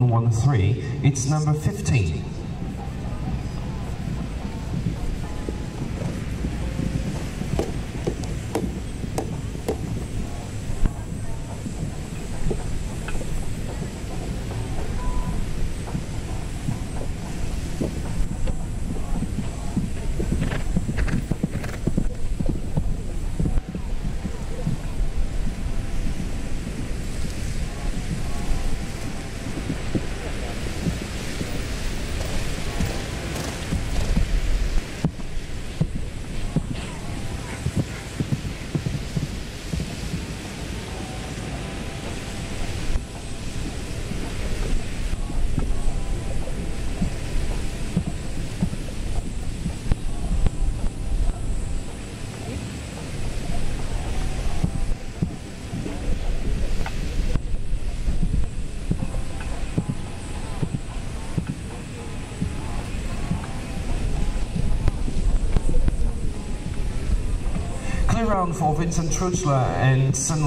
1-3, it's number 15. around for Vincent Trutschler and Sunlight.